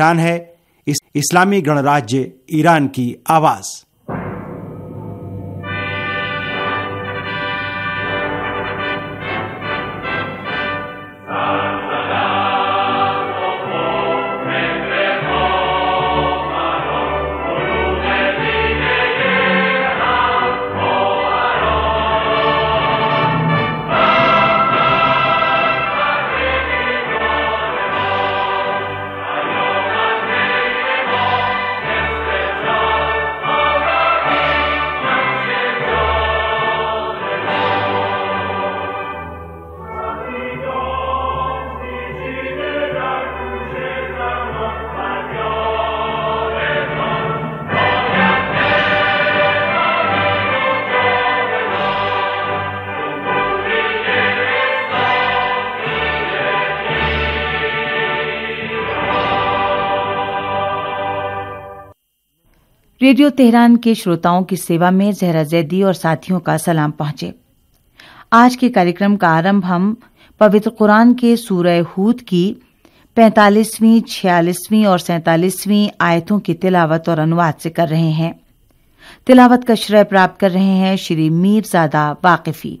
Tehran है। इस इस्लामी गणराज्य ईरान की आवाज़। रेडियो तेहरान के श्रोताओं की सेवा में जहरा जैदी और साथियों का सलाम पहुँचे। आज के कार्यक्रम का आरंभ हम पवित्र कुरान के सूरह हूद की पैंतालीसवीं, छियालीसवीं और सैंतालीसवीं आयतों की तिलावत और अनुवाद से कर रहे हैं। तिलावत का श्रेय प्राप्त कर रहे हैं श्री मीरजादा वाकिफी।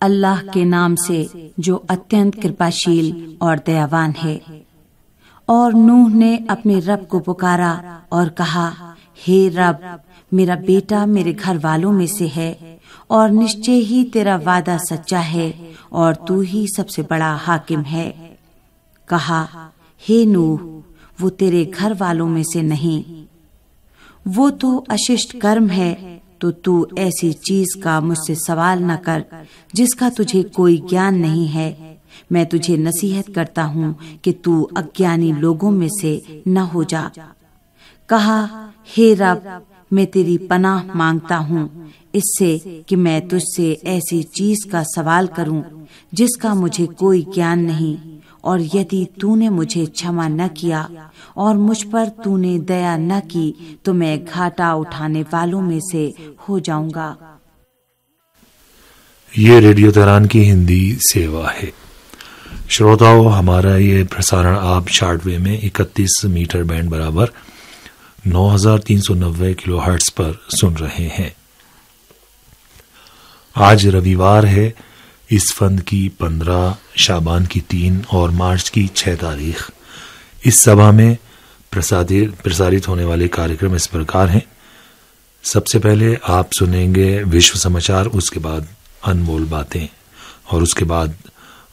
अल्लाह के नाम से जो अत्यंत कृपाशील और दयावान है और नूह ने अपने रब को पुकारा और कहा हे रब मेरा बेटा मेरे घर वालों में से है और निश्चय ही तेरा वादा सच्चा है और तू ही सबसे बड़ा हाकिम है कहा, हे नूह, वो तेरे घर वालों में से नहीं। वो तो अशिष्ट कर्म है तो तू ऐसी चीज़ का मुझसे सवाल न कर, जिसका तुझे कोई ज्ञान नहीं है। मैं तुझे नसीहत करता हूँ कि तू अज्ञानी लोगों में से न हो जा। कहा, हे रब, मैं तेरी पनाह माँगता हूँ, इससे कि मैं तुझसे ऐसी चीज़ का सवाल करूँ, जिसका मुझे कोई ज्ञान नहीं। और यदि तूने मुझे क्षमा न किया और मुझ पर तूने दया न की तो मैं घाटा उठाने वालों में से हो जाऊँगा। ये रेडियो तेहरान की हिंदी सेवा है। श्रोताओं, हमारा ये प्रसारण आप शार्टवे में 31 मीटर बैंड बराबर 9390 किलो हर्ट्स पर सुन रहे हैं। आज रविवार है इस फंद की 15 शाबान की तीन और मार्च की छह तारीख। इस सभा में प्रसारित प्रसारित होने वाले कार्यक्रम इस प्रकार हैं। सबसे पहले आप सुनेंगे विश्व समाचार, उसके बाद अनमोल बातें, और उसके बाद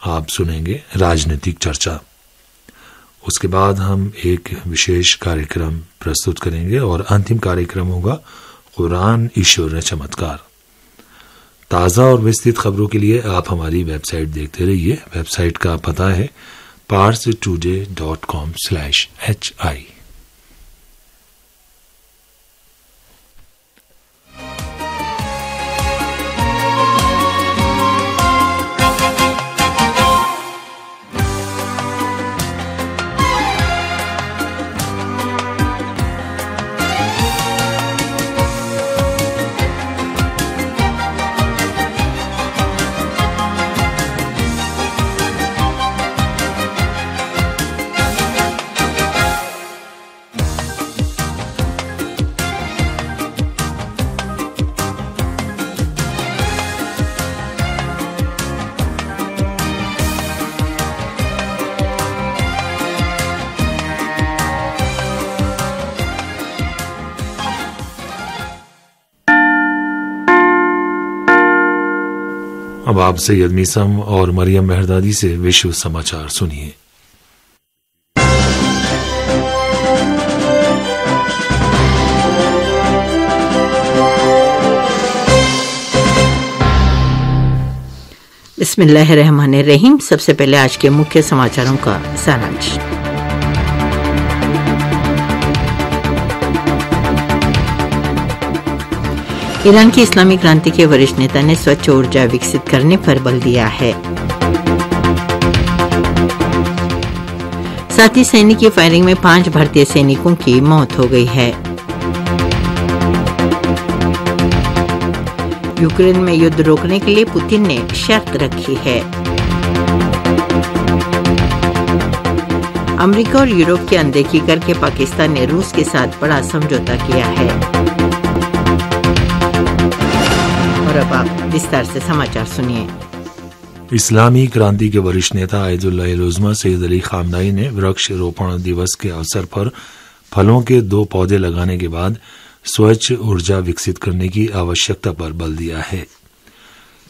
आप सुनेंगे राजनीतिक चर्चा। उसके बाद हम एक विशेष कार्यक्रम प्रस्तुत करेंगे, और अंतिम कार्यक्रम होगा कुरान ईश्वर चमत्कार। ताज़ा और विस्तृत खबरों के लिए आप हमारी वेबसाइट देखते रहिए। वेबसाइट का पता है Pars today dot com slash H I आप सैयद मीसम और मरियम मेहरदादी से विश्व समाचार सुनिए। रहीम सबसे पहले आज के मुख्य समाचारों का सारांश। ईरान की इस्लामी क्रांति के वरिष्ठ नेता ने स्वच्छ ऊर्जा विकसित करने पर बल दिया है। साथ ही सैनिक की फायरिंग में पाँच भारतीय सैनिकों की मौत हो गई है। यूक्रेन में युद्ध रोकने के लिए पुतिन ने शर्त रखी है। अमेरिका और यूरोप की अनदेखी करके पाकिस्तान ने रूस के साथ बड़ा समझौता किया है। विस्तार से समाचार सुनिए। इस्लामी क्रांति के वरिष्ठ नेता आयदुल्लाजुमा सैद अली खामनाई ने वृक्ष रोपण दिवस के अवसर पर फलों के दो पौधे लगाने के बाद स्वच्छ ऊर्जा विकसित करने की आवश्यकता पर बल दिया है।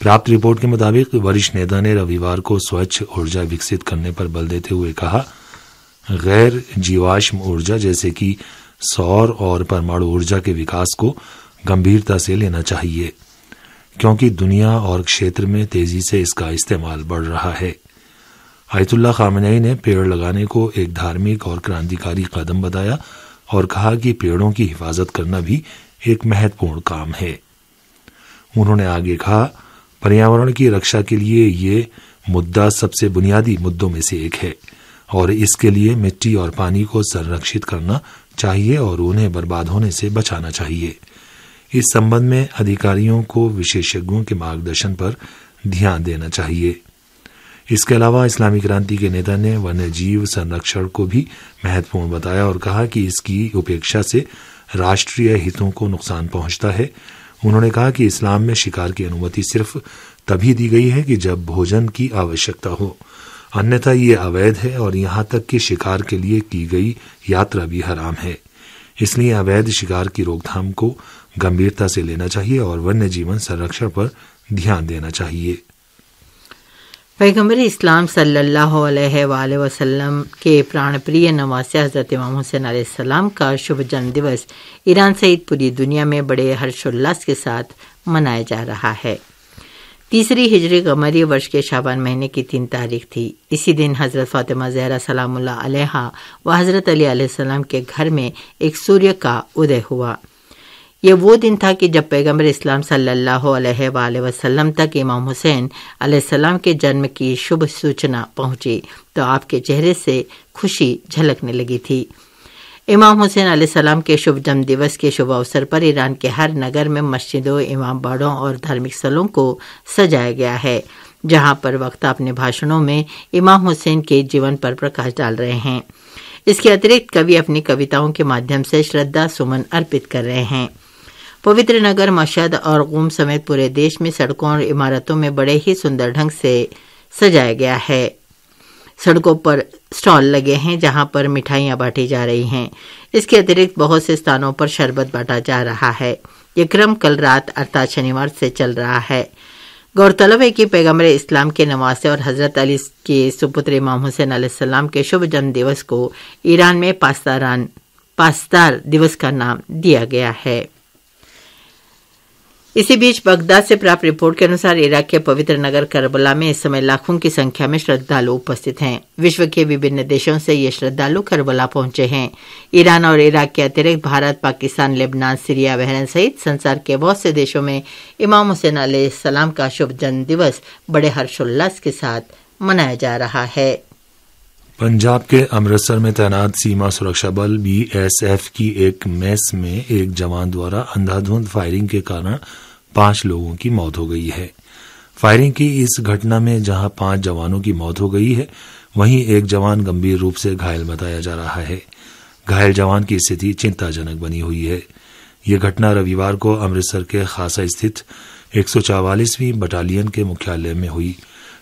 प्राप्त रिपोर्ट के मुताबिक वरिष्ठ नेता ने रविवार को स्वच्छ ऊर्जा विकसित करने पर बल देते हुए कहा, गैर जीवाश्म ऊर्जा जैसे कि सौर और परमाणु ऊर्जा के विकास को गंभीरता से लेना चाहिए। क्योंकि दुनिया और क्षेत्र में तेज़ी से इसका इस्तेमाल बढ़ रहा है। आयतुल्ला खामनई ने पेड़ लगाने को एक धार्मिक और क्रांतिकारी कदम बताया और कहा कि पेड़ों की हिफाजत करना भी एक महत्वपूर्ण काम है। उन्होंने आगे कहा, पर्यावरण की रक्षा के लिए ये मुद्दा सबसे बुनियादी मुद्दों में से एक है और इसके लिए मिट्टी और पानी को संरक्षित करना चाहिए और उन्हें बर्बाद होने से बचाना चाहिए। इस संबंध में अधिकारियों को विशेषज्ञों के मार्गदर्शन पर ध्यान देना चाहिए। इसके अलावा इस्लामी क्रांति के नेता ने वन्य जीव संरक्षण को भी महत्वपूर्ण बताया और कहा कि इसकी उपेक्षा से राष्ट्रीय हितों को नुकसान पहुँचता है। उन्होंने कहा कि इस्लाम में शिकार की अनुमति सिर्फ़ तभी दी गई है कि जब भोजन की आवश्यकता हो। अन्यथा ये अवैध है और यहाँ तक कि शिकार के लिए की गई यात्रा भी हराम है। इसलिए अवैध शिकार की रोकथाम को गंभीरता से लेना चाहिए और वन्य जीवन संरक्षण पर ध्यान देना चाहिए। पैगंबर इस्लाम सल्लल्लाहु अलैहि वसल्लम के प्राण प्रिय नवासे हज़रत इमाम हुसैन सलाम का शुभ जन्म दिवस ईरान सहित पूरी दुनिया में बड़े हर्षोल्लास के साथ मनाया जा रहा है। तीसरी हिजरी कमरी वर्ष के शाबान महीने की तीन तारीख थी। इसी दिन हज़रत फातिमा जहरा सलामुल्लाह अलैहा व हज़रत अली सलाम के घर में एक सूर्य का उदय हुआ। ये वो दिन था कि जब पैगंबर इस्लाम सल्लल्लाहु अलैहि तक इमाम हुसैन अलैहिस्सलाम के जन्म की शुभ सूचना पहुँची तो आपके चेहरे से खुशी झलकने लगी थी। इमाम हुसैन अलैहिस्सलाम के शुभ जन्म दिवस के शुभ अवसर पर ईरान के हर नगर में मस्जिदों, इमाम बाड़ों और धार्मिक स्थलों को सजाया गया है, जहाँ पर वक्ता अपने भाषणों में इमाम हुसैन के जीवन पर प्रकाश डाल रहे हैं। इसके अतिरिक्त कवि अपनी कविताओं के माध्यम से श्रद्धा सुमन अर्पित कर रहे हैं। पवित्र नगर मशद और गुम समेत पूरे देश में सड़कों और इमारतों में बड़े ही सुंदर ढंग से सजाया गया है। सड़कों पर स्टॉल लगे हैं, जहाँ पर मिठाइयाँ बांटी जा रही हैं। इसके अतिरिक्त बहुत से स्थानों पर शरबत बांटा जा रहा है। ये क्रम कल रात अर्थात शनिवार से चल रहा है। गौरतलब है कि पैगंबर इस्लाम के नवासे और हज़रत अली के सुपुत्र इमाम हुसैन सलाम के शुभ जन्म दिवस को ईरान में पास्तारान पास्तार दिवस का नाम दिया गया है। इसी बीच बगदाद से प्राप्त रिपोर्ट के अनुसार इराक के पवित्र नगर करबला में इस समय लाखों की संख्या में श्रद्धालु उपस्थित हैं। विश्व के विभिन्न देशों से ये श्रद्धालु करबला पहुँचे हैं। ईरान और इराक के अतिरिक्त Bharat, Pakistan, Lebanon, Syria, Bahrain सहित संसार के बहुत से देशों में इमाम हुसैन सलाम का शुभ जन्म दिवस बड़े हर्षोल्लास के साथ मनाया जा रहा है। पंजाब के अमृतसर में तैनात सीमा सुरक्षा बल बीएसएफ की एक मेस में एक जवान द्वारा अंधाधुंध फायरिंग के कारण पाँच लोगों की मौत हो गई है। फायरिंग की इस घटना में जहाँ पाँच जवानों की मौत हो गई है, वहीं एक जवान गंभीर रूप से घायल बताया जा रहा है। घायल जवान की स्थिति चिंताजनक बनी हुई है। यह घटना रविवार को अमृतसर के खासा स्थित एक बटालियन के मुख्यालय में हुई।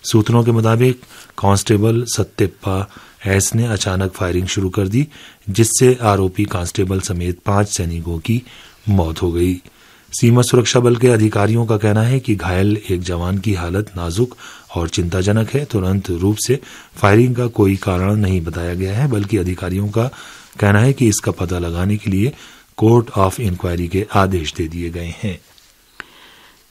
सूत्रों के मुताबिक कांस्टेबल सत्यप्पा एस ने अचानक फायरिंग शुरू कर दी, जिससे आरोपी कांस्टेबल समेत पाँच सैनिकों की मौत हो गई। सीमा सुरक्षा बल के अधिकारियों का कहना है कि घायल एक जवान की हालत नाजुक और चिंताजनक है। तुरंत रूप से फायरिंग का कोई कारण नहीं बताया गया है, बल्कि अधिकारियों का कहना है कि इसका पता लगाने के लिए कोर्ट ऑफ़ इंक्वायरी के आदेश दे दिए गए हैं।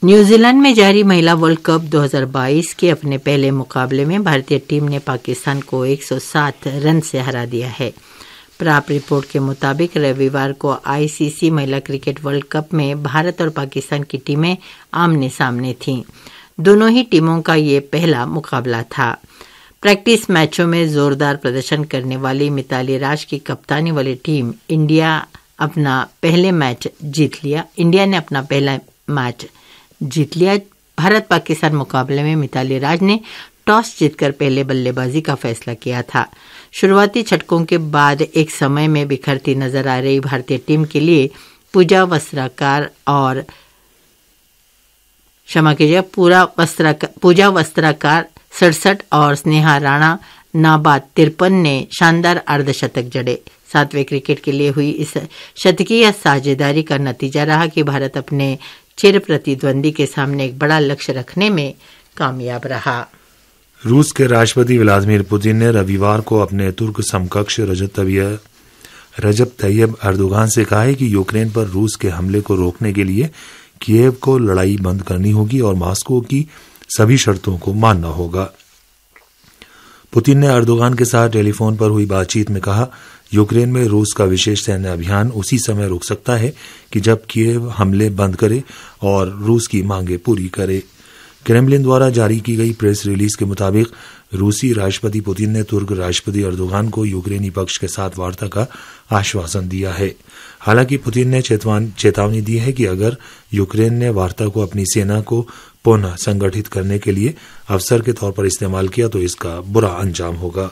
न्यूजीलैंड में जारी महिला वर्ल्ड कप 2022 के अपने पहले मुकाबले में भारतीय टीम ने पाकिस्तान को 107 रन से हरा दिया है। प्राप्त रिपोर्ट के मुताबिक रविवार को आईसीसी महिला क्रिकेट वर्ल्ड कप में भारत और पाकिस्तान की टीमें आमने सामने थीं। दोनों ही टीमों का ये पहला मुकाबला था। प्रैक्टिस मैचों में जोरदार प्रदर्शन करने वाली मिताली राज की कप्तानी वाली टीम इंडिया अपना पहले मैच जीत लिया। इंडिया ने अपना पहला मैच जीत लिया। भारत पाकिस्तान मुकाबले में मिताली राज ने टॉस जीतकर पहले बल्लेबाजी का फैसला किया था। शुरुआती छटकों के बाद एक समय में बिखरती नज़र आ रही भारतीय टीम के लिए पूजा वस्त्राकार और क्षमा कीजिए पूरा वस्त्राकार पूजा वस्त्राकार सड़सठ और स्नेहा राणा नाबाद तिरपन ने शानदार अर्धशतक जड़े। सातवें क्रिकेट के लिए हुई इस शतकीय साझेदारी का नतीजा रहा कि भारत अपने चिर प्रतिद्वंदी के सामने एक बड़ा लक्ष्य रखने में कामयाब रहा। रूस के राष्ट्रपति व्लादिमीर पुतिन ने रविवार को अपने तुर्क समकक्ष रजत रजब तैयब अर्दोगान से कहा है कि यूक्रेन पर रूस के हमले को रोकने के लिए किएव को लड़ाई बंद करनी होगी और मास्को की सभी शर्तों को मानना होगा। पुतिन ने अर्दोगान के साथ टेलीफोन पर हुई बातचीत में कहा यूक्रेन में रूस का विशेष सैन्य अभियान उसी समय रुक सकता है कि जब किएव हमले बंद करे और रूस की मांगे पूरी करे। क्रेमलिन द्वारा जारी की गई प्रेस रिलीज़ के मुताबिक रूसी राष्ट्रपति पुतिन ने तुर्क राष्ट्रपति अर्दोगान को यूक्रेनी पक्ष के साथ वार्ता का आश्वासन दिया है। हालाँकि पुतिन ने चेतावनी दी है कि अगर यूक्रेन ने वार्ता को अपनी सेना को पुनः संगठित करने के लिए अवसर के तौर पर इस्तेमाल किया तो इसका बुरा अंजाम होगा।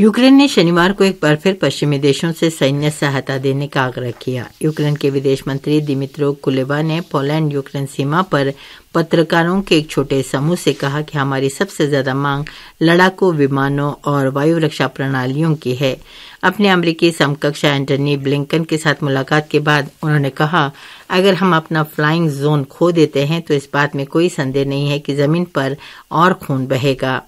यूक्रेन ने शनिवार को एक बार फिर पश्चिमी देशों से सैन्य सहायता देने का आग्रह किया। यूक्रेन के विदेश मंत्री दिमित्रो कुलेबा ने पोलैंड यूक्रेन सीमा पर पत्रकारों के एक छोटे समूह से कहा कि हमारी सबसे ज़्यादा मांग लड़ाकू विमानों और वायु रक्षा प्रणालियों की है। अपने अमरीकी समकक्ष एंटनी ब्लिंकन के साथ मुलाकात के बाद उन्होंने कहा, अगर हम अपना फ्लाइंग जोन खो देते हैं तो इस बात में कोई संदेह नहीं है कि ज़मीन पर और खून बहेगा।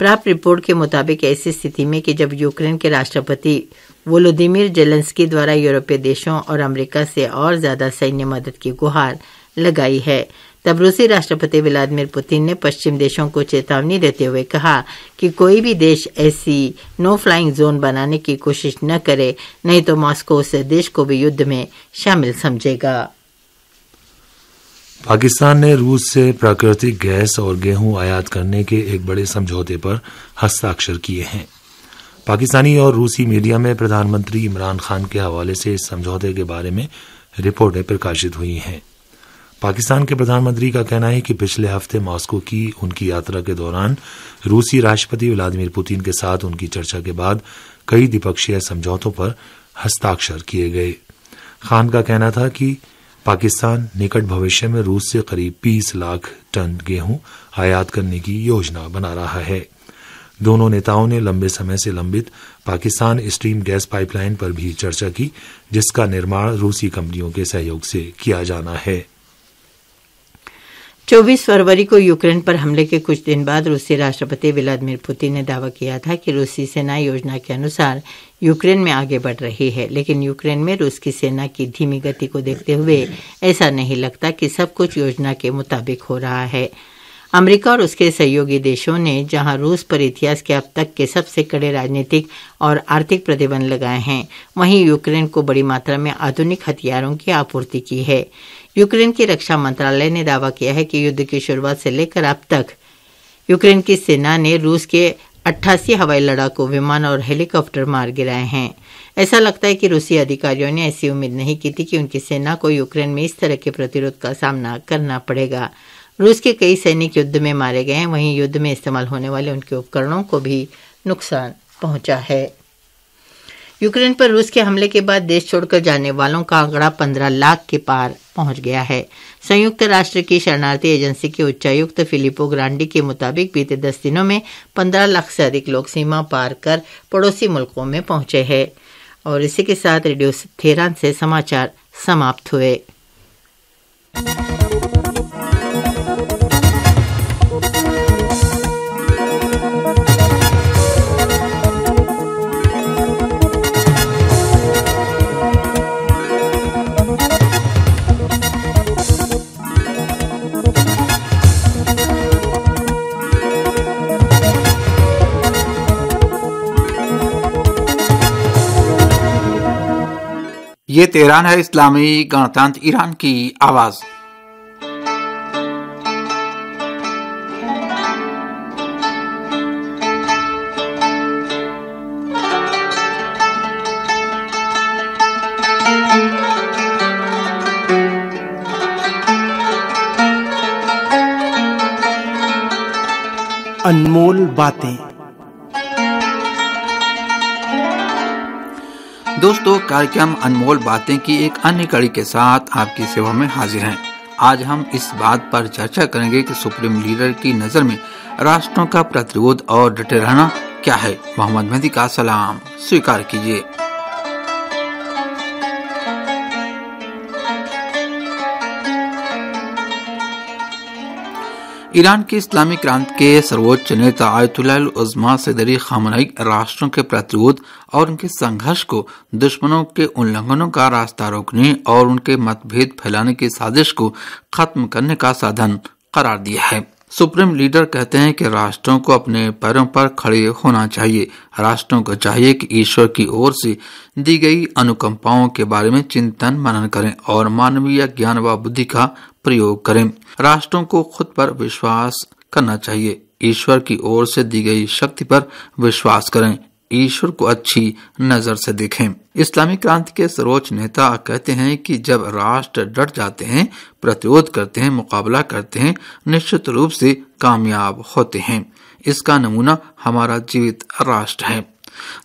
प्राप्त रिपोर्ट के मुताबिक ऐसी स्थिति में कि जब यूक्रेन के राष्ट्रपति वोलोदिमिर जेलेंस्की द्वारा यूरोपीय देशों और अमेरिका से और ज़्यादा सैन्य मदद की गुहार लगाई है, तब रूसी राष्ट्रपति व्लादिमीर पुतिन ने पश्चिम देशों को चेतावनी देते हुए कहा कि कोई भी देश ऐसी नो फ्लाइंग जोन बनाने की कोशिश न करे, नहीं तो मॉस्को उस देश को भी युद्ध में शामिल समझेगा। पाकिस्तान ने रूस से प्राकृतिक गैस और गेहूँ आयात करने के एक बड़े समझौते पर हस्ताक्षर किए हैं। पाकिस्तानी और रूसी मीडिया में प्रधानमंत्री इमरान खान के हवाले से इस समझौते के बारे में रिपोर्टें प्रकाशित हुई हैं। पाकिस्तान के प्रधानमंत्री का कहना है कि पिछले हफ़्ते मॉस्को की उनकी यात्रा के दौरान रूसी राष्ट्रपति व्लादिमीर पुतिन के साथ उनकी चर्चा के बाद कई द्विपक्षीय समझौतों पर हस्ताक्षर किए गए। खान का कहना था कि पाकिस्तान निकट भविष्य में रूस से करीब 20 लाख टन गेहूँ आयात करने की योजना बना रहा है। दोनों नेताओं ने लंबे समय से लंबित पाकिस्तान स्ट्रीम गैस पाइपलाइन पर भी चर्चा की, जिसका निर्माण रूसी कंपनियों के सहयोग से किया जाना है। 24 फरवरी को यूक्रेन पर हमले के कुछ दिन बाद रूसी राष्ट्रपति व्लादिमीर पुतिन ने दावा किया था कि रूसी सेना योजना के अनुसार यूक्रेन में आगे बढ़ रही है, लेकिन यूक्रेन में रूस की सेना की धीमी गति को देखते हुए ऐसा नहीं लगता कि सब कुछ योजना के मुताबिक हो रहा है। अमेरिका और उसके सहयोगी देशों ने, जहाँ रूस पर इतिहास के अब तक के सबसे कड़े राजनीतिक और आर्थिक प्रतिबंध लगाए हैं, वहीं यूक्रेन को बड़ी मात्रा में आधुनिक हथियारों की आपूर्ति की है। यूक्रेन के रक्षा मंत्रालय ने दावा किया है कि युद्ध की शुरुआत से लेकर अब तक यूक्रेन की सेना ने रूस के अट्ठासी हवाई लड़ाकू विमान और हेलीकॉप्टर मार गिराए हैं। ऐसा लगता है कि रूसी अधिकारियों ने ऐसी उम्मीद नहीं की थी कि उनकी सेना को यूक्रेन में इस तरह के प्रतिरोध का सामना करना पड़ेगा। रूस के कई सैनिक युद्ध में मारे गए हैं, वहीं युद्ध में इस्तेमाल होने वाले उनके उपकरणों को भी नुकसान पहुँचा है। यूक्रेन पर रूस के हमले के बाद देश छोड़कर जाने वालों का आंकड़ा पंद्रह लाख के पार पहुँच गया है। संयुक्त राष्ट्र की शरणार्थी एजेंसी के उच्चायुक्त फिलिपो ग्रांडी के मुताबिक बीते दस दिनों में पंद्रह लाख से अधिक लोग सीमा पार कर पड़ोसी मुल्कों में पहुँचे हैं। और इसी के साथ रेडियो थेरान से समाचार समाप्त हुए। ये तेहरान है इस्लामी गणतंत्र ईरान की आवाज़। अनमोल बातें। दोस्तों, कार्यक्रम अनमोल बातें की एक अन्य कड़ी के साथ आपकी सेवा में हाजिर हैं। आज हम इस बात पर चर्चा करेंगे कि सुप्रीम लीडर की नज़र में राष्ट्रों का प्रतिरोध और डटे रहना क्या है। मोहम्मद मेहदी का सलाम। स्वीकार कीजिए। ईरान की इस्लामी क्रांति के सर्वोच्च नेता आयतुल्लाह उजमा सदरी खामनई राष्ट्रों के प्रतिरोध और उनके संघर्ष को दुश्मनों के उल्लंघनों का रास्ता रोकने और उनके मतभेद फैलाने की साजिश को खत्म करने का साधन करार दिया है। सुप्रीम लीडर कहते हैं कि राष्ट्रों को अपने पैरों पर खड़े होना चाहिए। राष्ट्रों को चाहिए कि ईश्वर की ओर से दी गई अनुकंपाओं के बारे में चिंतन मनन करें और मानवीय ज्ञान व बुद्धि का प्रयोग करें। राष्ट्रों को खुद पर विश्वास करना चाहिए। ईश्वर की ओर से दी गई शक्ति पर विश्वास करें। ईश्वर को अच्छी नज़र से देखें। इस्लामी क्रांति के सर्वोच्च नेता कहते हैं कि जब राष्ट्र डट जाते हैं, प्रतिरोध करते हैं, मुकाबला करते हैं, निश्चित रूप से कामयाब होते हैं। इसका नमूना हमारा जीवित राष्ट्र है।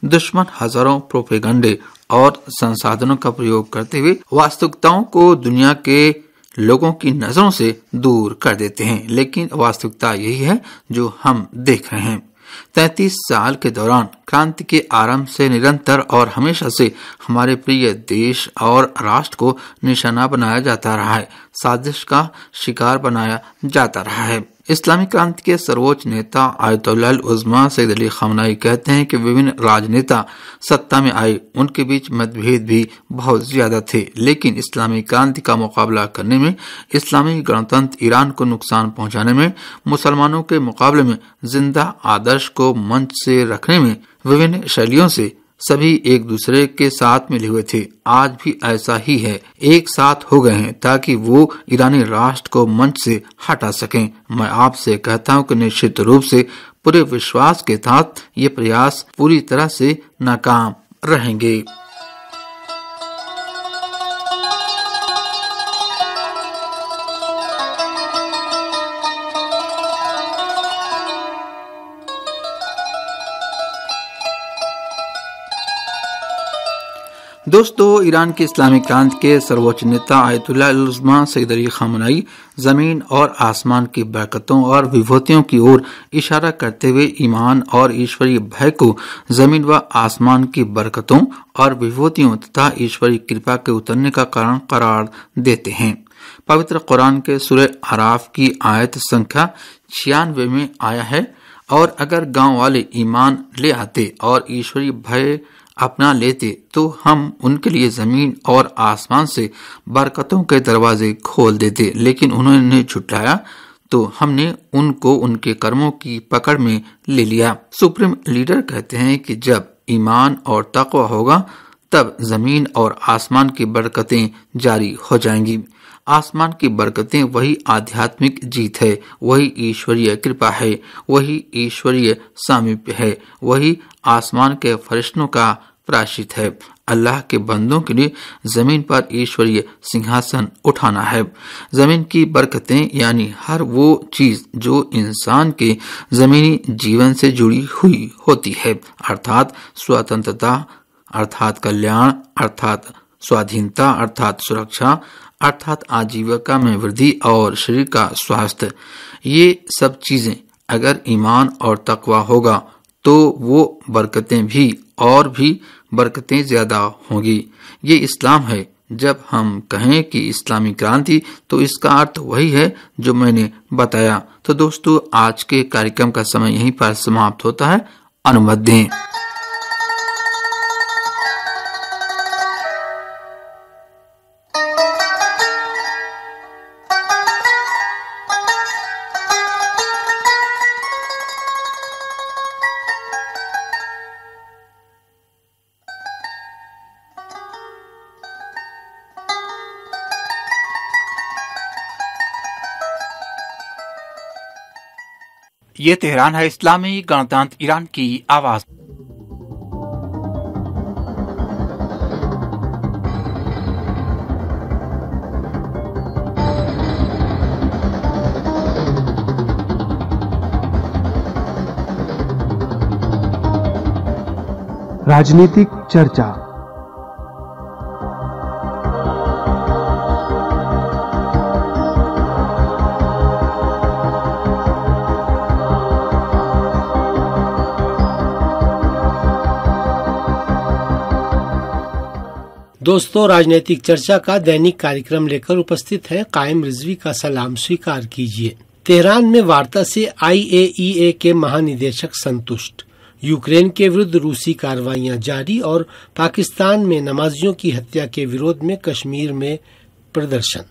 दुश्मन हज़ारों प्रोपेगंडे और संसाधनों का प्रयोग करते हुए वास्तविकताओं को दुनिया के लोगों की नज़रों से दूर कर देते हैं। लेकिन वास्तविकता यही है जो हम देख रहे हैं। तैतीस साल के दौरान क्रांति के आरंभ से निरंतर और हमेशा से हमारे प्रिय देश और राष्ट्र को निशाना बनाया जाता रहा है। साजिश का शिकार बनाया जाता रहा है। इस्लामी क्रांति के सर्वोच्च नेता Ayatollah Uzma Sayyid Ali Khamenei कहते हैं कि विभिन्न राजनेता सत्ता में आए, उनके बीच मतभेद भी बहुत ज़्यादा थे। लेकिन इस्लामी क्रांति का मुकाबला करने में, इस्लामी गणतंत्र ईरान को नुकसान पहुँचाने में, मुसलमानों के मुकाबले में ज़िंदा आदर्श को मंच से रखने में विभिन्न शैलियों से सभी एक दूसरे के साथ मिले हुए थे। आज भी ऐसा ही है। एक साथ हो गए हैं ताकि वो ईरानी राष्ट्र को मंच से हटा सकें। मैं आपसे कहता हूँ कि निश्चित रूप से पूरे विश्वास के साथ ये प्रयास पूरी तरह से नाकाम रहेंगे। दोस्तों, ईरान के इस्लामिक क्रांति के सर्वोच्च नेता आयतुल्लाह सैद अली खामनाई ज़मीन और आसमान की बरकतों और विभूतियों की ओर इशारा करते हुए ईमान और ईश्वरीय भय को ज़मीन व आसमान की बरकतों और विभूतियों तथा ईश्वरीय कृपा के उतरने का कारण करार देते हैं। पवित्र कुरान के सुर आराफ की आयत संख्या छियानवे में आया है, और अगर गाँव वाले ईमान ले आते और ईश्वरीय भय अपना लेते तो हम उनके लिए ज़मीन और आसमान से बरकतों के दरवाजे खोल देते, लेकिन उन्होंने झुटलाया तो हमने उनको उनके कर्मों की पकड़ में ले लिया। सुप्रीम लीडर कहते हैं कि जब ईमान और तकवा होगा, तब ज़मीन और आसमान की बरकतें जारी हो जाएँगी। आसमान की बरकतें वही आध्यात्मिक जीत है, वही ईश्वरीय कृपा है, वही ईश्वरीय सामीप्य है, वही आसमान के फरिश्तों का प्राशित है। अल्लाह के बंदों के लिए ज़मीन पर ईश्वरीय सिंहासन उठाना है। ज़मीन की बरकतें, यानी हर वो चीज़ जो इंसान के जमीनी जीवन से जुड़ी हुई होती है, अर्थात स्वतंत्रता, अर्थात कल्याण, अर्थात स्वाधीनता, अर्थात सुरक्षा, अर्थात आजीविका में वृद्धि और शरीर का स्वास्थ्य। ये सब चीज़ें अगर ईमान और तकवा होगा तो वो बरकतें भी और भी बरकतें ज़्यादा होंगी। ये इस्लाम है। जब हम कहें कि इस्लामी क्रांति तो इसका अर्थ वही है जो मैंने बताया। तो दोस्तों, आज के कार्यक्रम का समय यहीं पर समाप्त होता है। अनुमत दें। ये तेहरान है इस्लामी गणतंत्र ईरान की आवाज़। राजनीतिक चर्चा। दोस्तों, राजनीतिक चर्चा का दैनिक कार्यक्रम लेकर उपस्थित है कायम रिजवी का सलाम स्वीकार कीजिए। तेहरान में वार्ता से आईएईए के महानिदेशक संतुष्ट। यूक्रेन के विरुद्ध रूसी कार्रवाइयाँ जारी और पाकिस्तान में नमाजियों की हत्या के विरोध में कश्मीर में प्रदर्शन।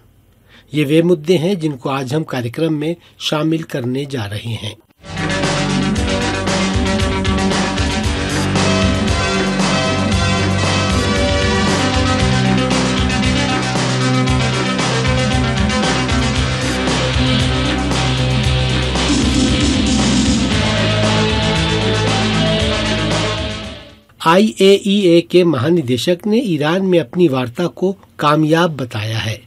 ये वे मुद्दे हैं जिनको आज हम कार्यक्रम में शामिल करने जा रहे हैं। आईएईए के महानिदेशक ने ईरान में अपनी वार्ता को कामयाब बताया है।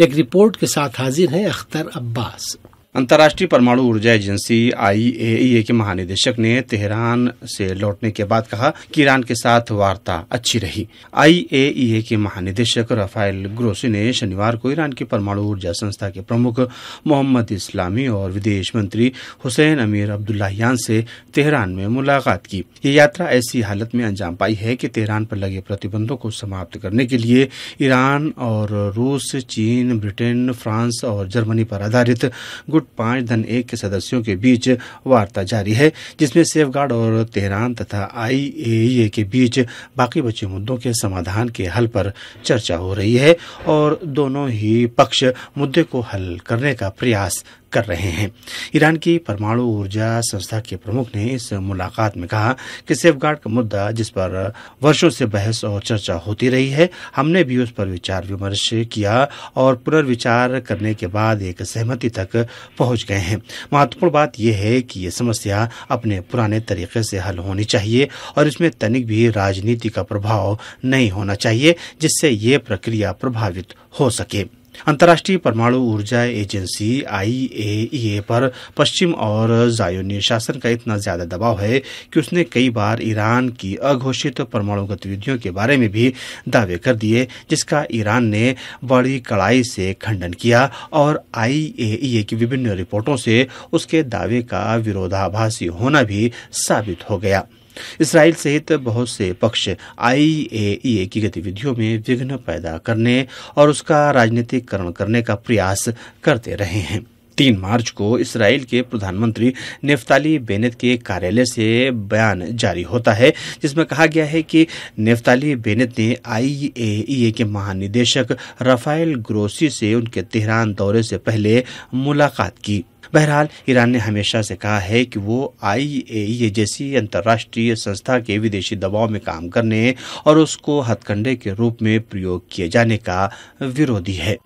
एक रिपोर्ट के साथ हाजिर हैं अख्तर अब्बास। अंतर्राष्ट्रीय परमाणु ऊर्जा एजेंसी आईएईए के महानिदेशक ने तेहरान से लौटने के बाद कहा कि ईरान के साथ वार्ता अच्छी रही। आईएईए के महानिदेशक राफेल ग्रोसी ने शनिवार को ईरान की परमाणु ऊर्जा संस्था के प्रमुख मोहम्मद इस्लामी और विदेश मंत्री हुसैन अमीर अब्दुल्लाहियान से तेहरान में मुलाकात की। ये यात्रा ऐसी हालत में अंजाम पाई है कि तेहरान पर लगे प्रतिबंधों को समाप्त करने के लिए ईरान और रूस, चीन, ब्रिटेन, फ्रांस और जर्मनी पर आधारित गुट पाँच धन एक के सदस्यों के बीच वार्ता जारी है, जिसमें सेफगार्ड और तेहरान तथा आईएईए के बीच बाकी बचे मुद्दों के समाधान के हल पर चर्चा हो रही है और दोनों ही पक्ष मुद्दे को हल करने का प्रयास कर रहे हैं। ईरान की परमाणु ऊर्जा संस्था के प्रमुख ने इस मुलाकात में कहा कि सेफगार्ड का मुद्दा, जिस पर वर्षों से बहस और चर्चा होती रही है, हमने भी उस पर विचार विमर्श किया और पुनर्विचार करने के बाद एक सहमति तक पहुँच गए हैं। महत्वपूर्ण बात यह है कि ये समस्या अपने पुराने तरीके से हल होनी चाहिए और इसमें तनिक भी राजनीति का प्रभाव नहीं होना चाहिए, जिससे ये प्रक्रिया प्रभावित हो सके। अंतर्राष्ट्रीय परमाणु ऊर्जा एजेंसी आईएईए पर पश्चिम और जायोनी शासन का इतना ज़्यादा दबाव है कि उसने कई बार ईरान की अघोषित परमाणु गतिविधियों के बारे में भी दावे कर दिए, जिसका ईरान ने बड़ी कड़ाई से खंडन किया और आईएईए की विभिन्न रिपोर्टों से उसके दावे का विरोधाभासी होना भी साबित हो गया। इसराइल सहित बहुत से पक्ष आईएईए की गतिविधियों में विघ्न पैदा करने और उसका राजनीतिकरण करने का प्रयास करते रहे हैं। तीन मार्च को इसराइल के प्रधानमंत्री नेफ्ताली बेनेत के कार्यालय से बयान जारी होता है, जिसमें कहा गया है कि नेफ्ताली बेनेत ने आईएईए के महानिदेशक राफेल ग्रोसी से उनके तेहरान दौरे से पहले मुलाकात की। बहरहाल, ईरान ने हमेशा से कहा है कि वो आईएईए जैसी अंतर्राष्ट्रीय संस्था के विदेशी दबाव में काम करने और उसको हथकंडे के रूप में प्रयोग किए जाने का विरोधी है।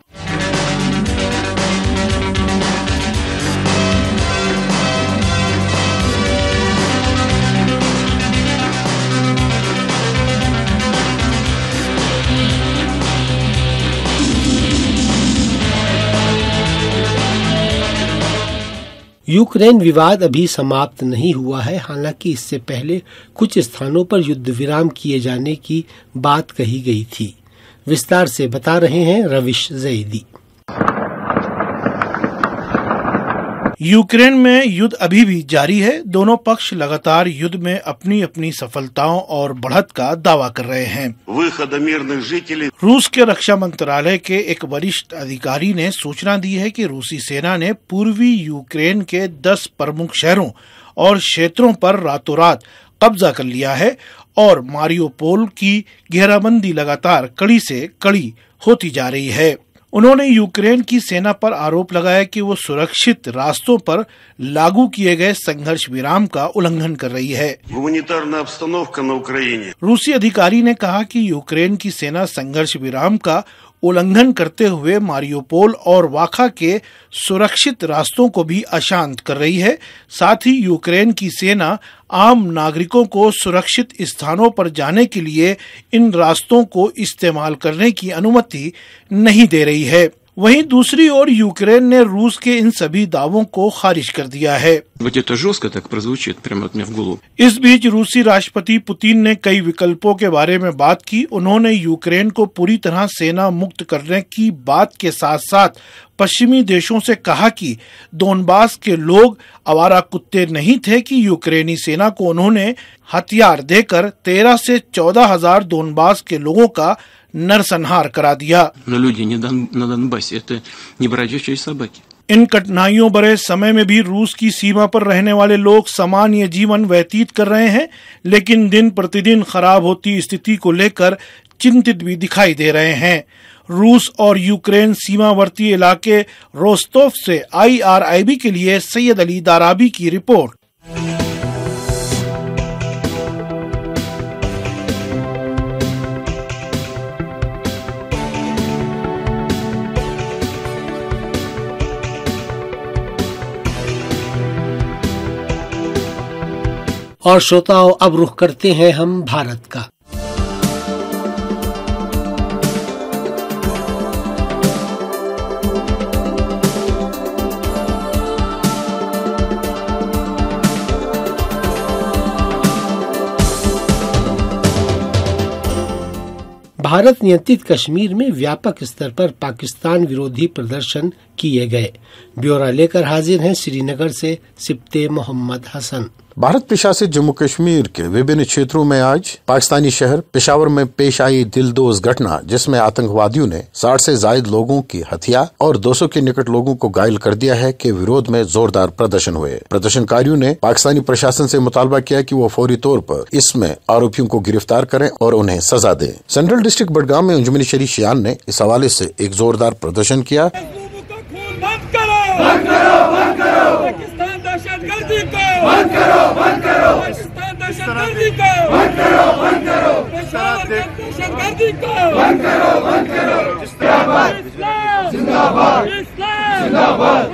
यूक्रेन विवाद अभी समाप्त नहीं हुआ है। हालाँकि इससे पहले कुछ स्थानों पर युद्ध विराम किए जाने की बात कही गई थी। विस्तार से बता रहे हैं रविश जैदी। यूक्रेन में युद्ध अभी भी जारी है। दोनों पक्ष लगातार युद्ध में अपनी अपनी सफलताओं और बढ़त का दावा कर रहे हैं। रूस के रक्षा मंत्रालय के एक वरिष्ठ अधिकारी ने सूचना दी है कि रूसी सेना ने पूर्वी यूक्रेन के 10 प्रमुख शहरों और क्षेत्रों पर रातों रात कब्जा कर लिया है और मारियोपोल की घेराबंदी लगातार कड़ी से कड़ी होती जा रही है। उन्होंने यूक्रेन की सेना पर आरोप लगाया कि वो सुरक्षित रास्तों पर लागू किए गए संघर्ष विराम का उल्लंघन कर रही है। रूसी अधिकारी ने कहा कि यूक्रेन की सेना संघर्ष विराम का उल्लंघन करते हुए मारियोपोल और वाखा के सुरक्षित रास्तों को भी अशांत कर रही है। साथ ही यूक्रेन की सेना आम नागरिकों को सुरक्षित स्थानों पर जाने के लिए इन रास्तों को इस्तेमाल करने की अनुमति नहीं दे रही है। वहीं दूसरी ओर यूक्रेन ने रूस के इन सभी दावों को खारिज कर दिया है। इस बीच रूसी राष्ट्रपति पुतिन ने कई विकल्पों के बारे में बात की। उन्होंने यूक्रेन को पूरी तरह सेना मुक्त करने की बात के साथ साथ पश्चिमी देशों से कहा कि दोनबास के लोग आवारा कुत्ते नहीं थे कि यूक्रेनी सेना को उन्होंने हथियार देकर तेरह से चौदह हज़ार दोनबास के लोगों का नरसंहार करा दिया। इन कठिनाइयों भरे समय में भी रूस की सीमा पर रहने वाले लोग सामान्य जीवन व्यतीत कर रहे हैं लेकिन दिन प्रतिदिन खराब होती स्थिति को लेकर चिंतित भी दिखाई दे रहे हैं। रूस और यूक्रेन सीमावर्ती इलाके रोस्तोफ से आईआरआईबी के लिए सैयद अली दाराबी की रिपोर्ट। और श्रोताओं, अब रुख करते हैं हम भारत का। भारत नियंत्रित कश्मीर में व्यापक स्तर पर पाकिस्तान विरोधी प्रदर्शन किए गए। ब्यौरा लेकर हाजिर हैं श्रीनगर से सिप्ते मोहम्मद हसन। भारत प्रशासित जम्मू कश्मीर के विभिन्न क्षेत्रों में आज पाकिस्तानी शहर पेशावर में पेश आई दिलदोज घटना जिसमें आतंकवादियों ने साठ से जायद लोगों की हत्या और 200 के निकट लोगों को घायल कर दिया है के विरोध में जोरदार प्रदर्शन हुए। प्रदर्शनकारियों ने पाकिस्तानी प्रशासन से मुतालबा किया कि वो फौरी तौर पर इसमें आरोपियों को गिरफ़्तार करें और उन्हें सजा दें। सेंट्रल डिस्ट्रिक्ट बडगाम में अंजुमनी शरी शियान ने इस हवाले से एक जोरदार प्रदर्शन किया। बंद करो बंद करो। पाकिस्तान दहशतगर्दी को। बंद करो बंद करो। दहशतगर्दी को बंद करो बंद करो। जिंदाबाद। जिंदाबाद। जिंदाबाद।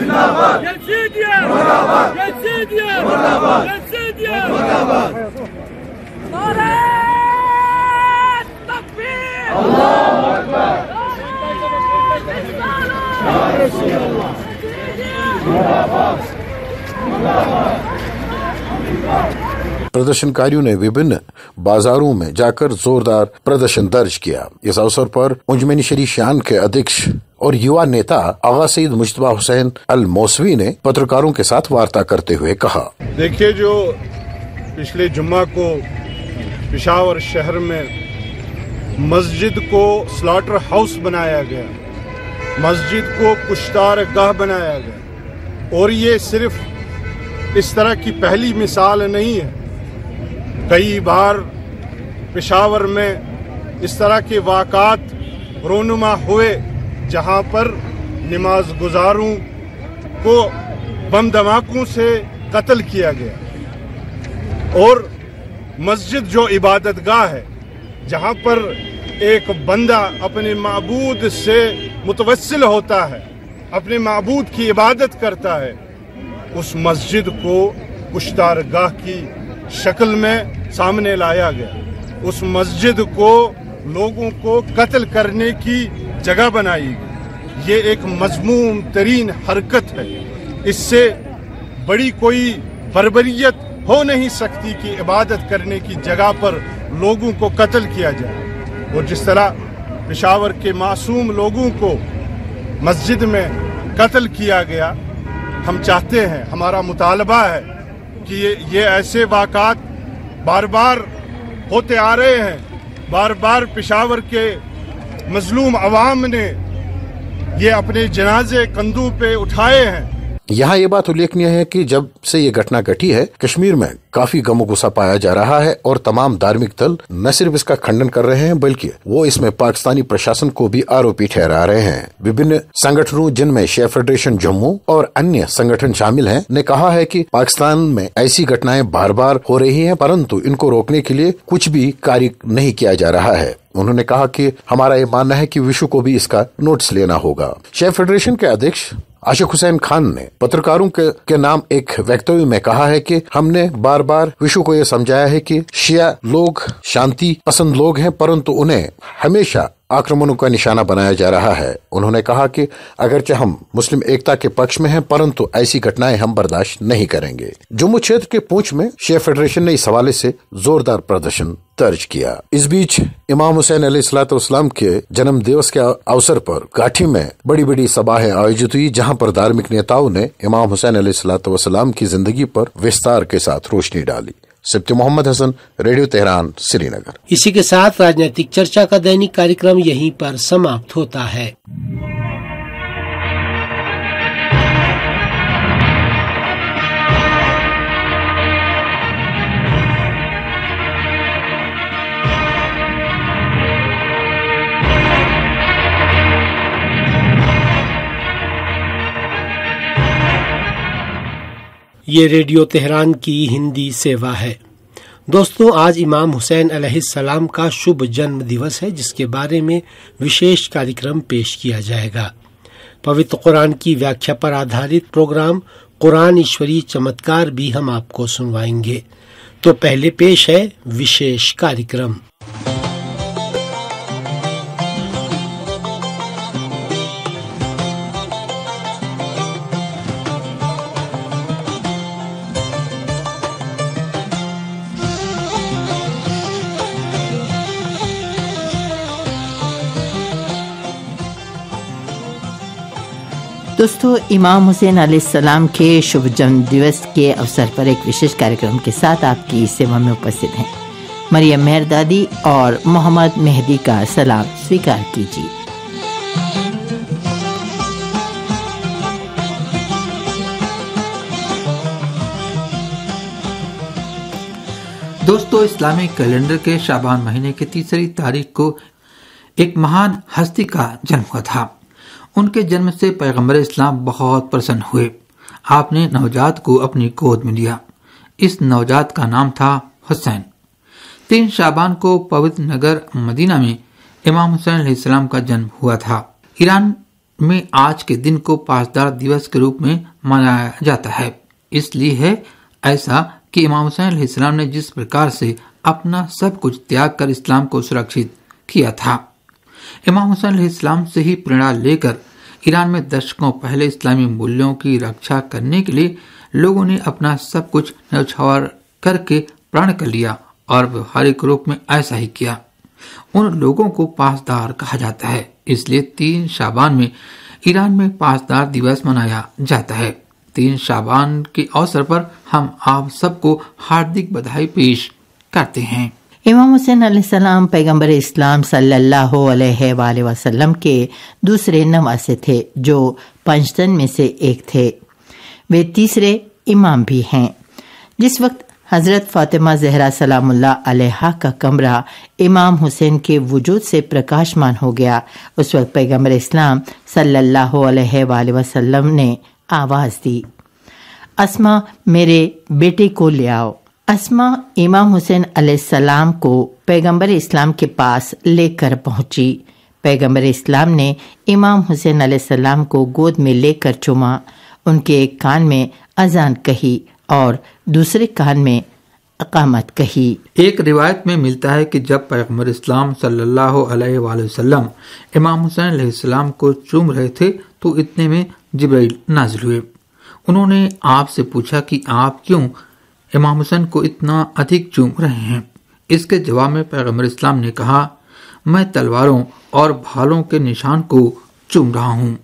जिंदाबाद। यजीदियत जिंदाबाद यजीदियत जिंदाबाद प्रदर्शनकारियों ने विभिन्न बाजारों में जाकर जोरदार प्रदर्शन दर्ज किया। इस अवसर पर उंजमैनी शरी शान के अध्यक्ष और युवा नेता आगा सईद मुश्तबा हुसैन अल मौसवी ने पत्रकारों के साथ वार्ता करते हुए कहा। देखिए, जो पिछले जुम्मा को पिशावर शहर में मस्जिद को स्लॉटर हाउस बनाया गया, मस्जिद को कुश्तार गाह बनाया गया, और ये सिर्फ़ इस तरह की पहली मिसाल नहीं है कई बार पेशावर में इस तरह के वाक़ात रोनुमा हुए, जहाँ पर नमाज़ गुजारों को बम धमाकों से कत्ल किया गया। और मस्जिद जो इबादत गाह है, जहाँ पर एक बंदा अपने मबूद से मुतवसल होता है, अपने मबूद की इबादत करता है, उस मस्जिद को कुश्तारगाह की शक्ल में सामने लाया गया। उस मस्जिद को लोगों को कत्ल करने की जगह बनाई गई। ये एक मजमूम तरीन हरकत है। इससे बड़ी कोई बरबरीत हो नहीं सकती कि इबादत करने की जगह पर लोगों को कत्ल किया जाए। और जिस तरह पिशावर के मासूम लोगों को मस्जिद में कत्ल किया गया, हम चाहते हैं, हमारा मुतालबा है कि ये ये ऐसे वाक़ात बार बार होते आ रहे हैं। बार बार पिशावर के मजलूम अवाम ने ये अपने जनाजे कंधों पे उठाए हैं। यहाँ ये बात उल्लेखनीय है कि जब से ये घटना घटी है, कश्मीर में काफ़ी गमो गुस्सा पाया जा रहा है और तमाम धार्मिक दल न सिर्फ़ इसका खंडन कर रहे हैं, बल्कि वो इसमें पाकिस्तानी प्रशासन को भी आरोपी ठहरा रहे हैं। विभिन्न संगठनों, जिनमें शेयर फेडरेशन जम्मू और अन्य संगठन शामिल हैं, ने कहा है कि पाकिस्तान में ऐसी घटनाएँ बार बार हो रही हैं, परंतु इनको रोकने के लिए कुछ भी कार्य नहीं किया जा रहा है। उन्होंने कहा कि हमारा ये मानना है कि विश्व को भी इसका नोटिस लेना होगा। शेयर फेडरेशन के अध्यक्ष आशिक हुसैन खान ने पत्रकारों के, के नाम एक वक्तव्य में कहा है कि हमने बार बार विश्व को यह समझाया है कि शिया लोग शांति पसंद लोग हैं परंतु उन्हें हमेशा आक्रमणों का निशाना बनाया जा रहा है। उन्होंने कहा कि अगरचे हम मुस्लिम एकता के पक्ष में हैं परंतु ऐसी घटनाएँ हम बर्दाश्त नहीं करेंगे। जम्मू क्षेत्र के पूंछ में शेख फेडरेशन ने इस हवाले से जोरदार प्रदर्शन दर्ज किया। इस बीच इमाम हुसैन अलीसलाम के जन्म दिवस के अवसर पर काठी में बड़ी बड़ी सभाएँ आयोजित हुई, जहाँ पर धार्मिक नेताओं ने इमाम हुसैन अलीसलाम की ज़िंदगी पर विस्तार के साथ रोशनी डाली। Sibti Mohammad Hasan, radio Tehran, Srinagar. इसी के साथ राजनीतिक चर्चा का दैनिक कार्यक्रम यहीं पर समाप्त होता है। ये रेडियो तेहरान की हिंदी सेवा है। दोस्तों, आज इमाम हुसैन अलैहिस्सलाम का शुभ जन्म दिवस है, जिसके बारे में विशेष कार्यक्रम पेश किया जाएगा। पवित्र कुरान की व्याख्या पर आधारित प्रोग्राम कुरान ईश्वरी चमत्कार भी हम आपको सुनवाएँगे। तो पहले पेश है विशेष कार्यक्रम। दोस्तों, इमाम हुसैन सलाम के शुभ जन्म दिवस के अवसर पर एक विशेष कार्यक्रम के साथ आपकी सेवा में उपस्थित हैं। मरियम मेहर दादी और मोहम्मद मेहदी का सलाम स्वीकार कीजिए। दोस्तों, इस्लामिक कैलेंडर के शाबान महीने की तीसरी तारीख को एक महान हस्ती का जन्म हुआ था। उनके जन्म से पैगंबर इस्लाम बहुत प्रसन्न हुए। आपने नवजात को अपनी गोद में लिया। इस नवजात का नाम था हुसैन। तीन शाबान को पवित्र नगर मदीना में इमाम हुसैन इस्लाम का जन्म हुआ था। ईरान में आज के दिन को पासदार दिवस के रूप में मनाया जाता है। इसलिए है ऐसा कि इमाम हुसैन इस्लाम ने जिस प्रकार से अपना सब कुछ त्याग कर इस्लाम को सुरक्षित किया था। इमाम हुसैन इस्लाम से ही प्रेरणा लेकर ईरान में दशकों पहले इस्लामी मूल्यों की रक्षा करने के लिए लोगों ने अपना सब कुछ न्यौछावर करके प्राण कर लिया और व्यवहारिक रूप में ऐसा ही किया। उन लोगों को पासदार कहा जाता है, इसलिए तीन शाबान में ईरान में पासदार दिवस मनाया जाता है। तीन शाबान के अवसर पर हम आप सबको हार्दिक बधाई पेश करते हैं। इमाम हुसैन सलाम पैगंबर इस्लाम सल्लल्लाहु अलैहि वसल्लम के दूसरे नवासे थे, जो पंचतन में से एक थे। वे तीसरे इमाम भी हैं। जिस वक्त हज़रत फातिमा जहरा सलामुल्ला अलैहा का कमरा इमाम हुसैन के वजूद से प्रकाशमान हो गया, उस वक्त पैगंबर इस्लाम सल्लल्लाहु अलैहि वसल्लम ने आवाज़ दी, असमा, मेरे बेटे को ले आओ। अस्मा इमाम हुसैन सलाम को पैगंबर इस्लाम के पास लेकर पहुँची। पैगंबर इस्लाम ने इमाम हुसैन सलाम को गोद में लेकर चुमा। उनके एक कान में अजान कही और दूसरे कान में अकामत कही। एक रिवायत में मिलता है कि जब पैगंबर इस्लाम सल्लल्लाहु अलैहि वसल्लम इमाम हुसैन अलैहिस्सलाम को चूम रहे थे तो इतने में जिब्राइल नाजिल हुए। उन्होंने आपसे पूछा कि आप क्यों इमाम हुसैन को इतना अधिक चूम रहे हैं। इसके जवाब में पैगंबर इस्लाम ने कहा, मैं तलवारों और भालों के निशान को चूम रहा हूँ।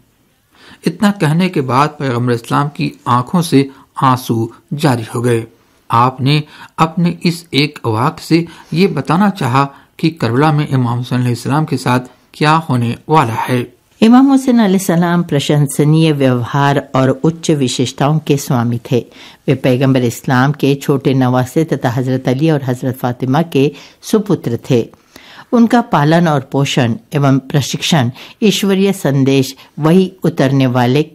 इतना कहने के बाद पैगंबर इस्लाम की आँखों से आँसू जारी हो गए। आपने अपने इस एक वाक्य से ये बताना चाहा कि करबला में इमाम हुसैन के साथ क्या होने वाला है। इमाम हुसैन सलाम प्रशंसनीय व्यवहार और उच्च विशेषताओं के स्वामी थे। वे पैगंबर इस्लाम के छोटे नवासे तथा हज़रत अली और हज़रत फातिमा के सुपुत्र थे। उनका पालन और पोषण एवं प्रशिक्षण ईश्वरीय संदेश वही उतरने वाले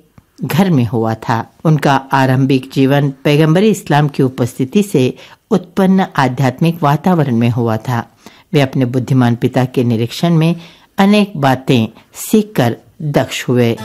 घर में हुआ था। उनका आरंभिक जीवन पैगंबरी इस्लाम की उपस्थिति से उत्पन्न आध्यात्मिक वातावरण में हुआ था। वे अपने बुद्धिमान पिता के निरीक्षण में अनेक बातें सीखकर दक्ष हुए।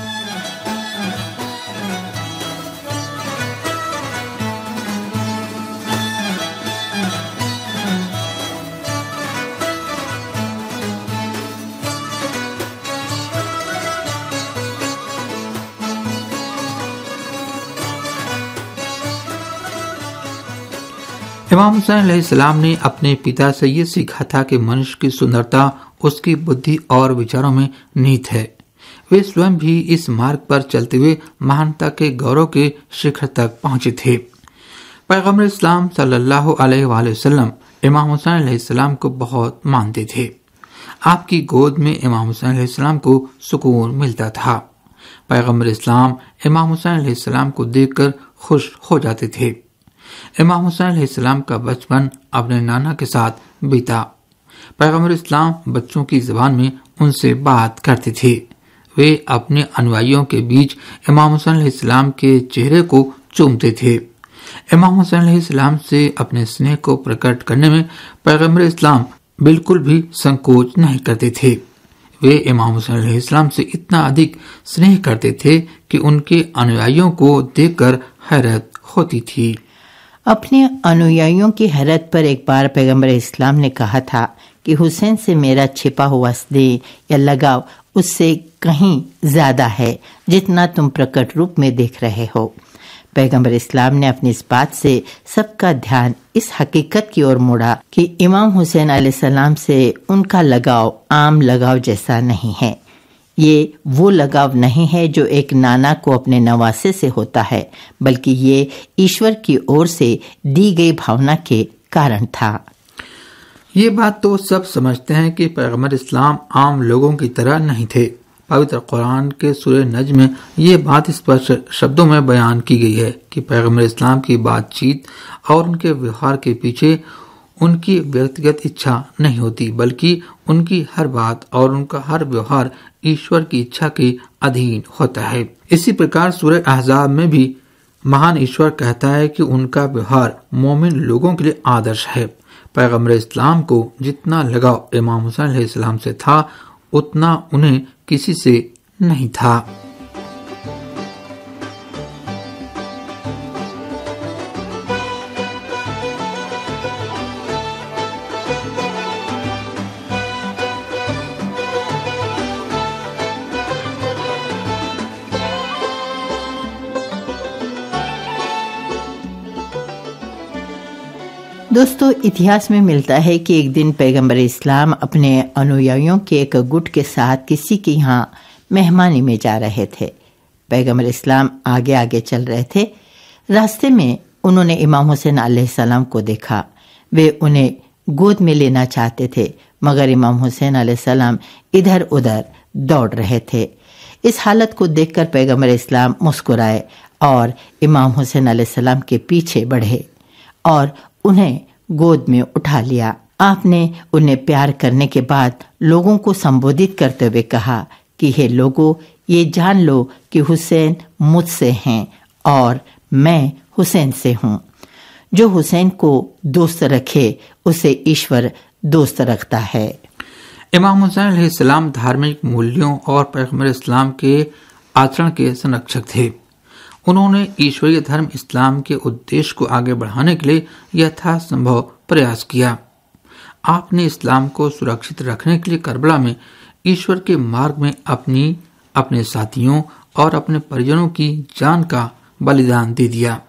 इमाम हुसैन सलाम ने अपने पिता से ये सीखा था कि मनुष्य की सुंदरता उसकी बुद्धि और विचारों में निहित है। वे स्वयं भी इस मार्ग पर चलते हुए महानता के गौरव के शिखर तक पहुँचे थे। पैगंबर इस्लाम सल्लल्लाहु अलैहि वसल्लम इमाम हुसैन सलाम को बहुत मानते थे। आपकी गोद में इमाम हुसैन सलाम को सुकून मिलता था। पैगंबर इस्लाम इमाम हुसैन सलाम को देखकर खुश हो जाते थे। इमाम हुसैन सलाम का बचपन अपने नाना के साथ बीता। पैगंबर इस्लाम बच्चों की जबान में उनसे बात करते थे। वे अपने अनुयायियों के बीच इमाम हुसैन इस्लाम के चेहरे को चूमते थे। इमाम हुसैन इस्लाम से अपने स्नेह को प्रकट करने में पैगंबर इस्लाम बिल्कुल भी संकोच नहीं करते थे। वे इमाम हुसैन इस्लाम से इतना अधिक स्नेह करते थे कि उनके अनुयायियों को देखकर हैरत होती थी। अपने अनुयायियों की हैरत पर एक बार पैगंबर इस्लाम ने कहा था कि हुसैन से मेरा छिपा हुआ स्नेह या लगाव उससे कहीं ज़्यादा है, जितना तुम प्रकट रूप में देख रहे हो। पैगंबर इस्लाम ने अपनी इस बात से सबका ध्यान इस हकीकत की ओर मोड़ा कि इमाम हुसैन सलाम से उनका लगाव आम लगाव जैसा नहीं है। ये वो लगाव नहीं है जो एक नाना को अपने नवासे से होता है, बल्कि ये ईश्वर की ओर से दी गई भावना के कारण था। ये बात तो सब समझते हैं कि पैगंबर इस्लाम आम लोगों की तरह नहीं थे। पवित्र कुरान के सूर्य नज में ये बात स्पष्ट शब्दों में बयान की गई है कि पैगंबर इस्लाम की बातचीत और उनके व्यवहार के पीछे उनकी व्यक्तिगत इच्छा नहीं होती, बल्कि उनकी हर बात और उनका हर व्यवहार ईश्वर की इच्छा के अधीन होता है। इसी प्रकार सूर्य अहजाब में भी महान ईश्वर कहता है कि उनका व्यवहार मोमिन लोगों के लिए आदर्श है। पैगंबर इस्लाम को जितना लगाव इमाम हुसैन से था, उतना उन्हें किसी से नहीं था। दोस्तों इतिहास में मिलता है कि एक दिन पैगंबर इस्लाम अपने अनुयायियों के एक गुट के साथ किसी के यहाँ मेहमानी में जा रहे थे। पैगंबर इस्लाम आगे आगे चल रहे थे। रास्ते में उन्होंने इमाम हुसैन सलाम को देखा। वे उन्हें गोद में लेना चाहते थे, मगर इमाम हुसैन सलाम इधर उधर दौड़ रहे थे। इस हालत को देखकर पैगंबर इस्लाम मुस्कुराए और इमाम हुसैन सलाम के पीछे बढ़े और उन्हें गोद में उठा लिया। आपने उन्हें प्यार करने के बाद लोगों को संबोधित करते हुए कहा कि, हे लोगों, ये जान लो कि हुसैन मुझसे हैं और मैं हुसैन से हूँ। जो हुसैन को दोस्त रखे, उसे ईश्वर दोस्त रखता है। इमाम हुसैन धार्मिक मूल्यों और पैगंबर इस्लाम के आचरण के संरक्षक थे। उन्होंने ईश्वरीय धर्म इस्लाम के उद्देश्य को आगे बढ़ाने के लिए यथासंभव प्रयास किया। आपने इस्लाम को सुरक्षित रखने के लिए करबला में ईश्वर के मार्ग में अपनी, अपने साथियों और अपने परिजनों की जान का बलिदान दे दिया।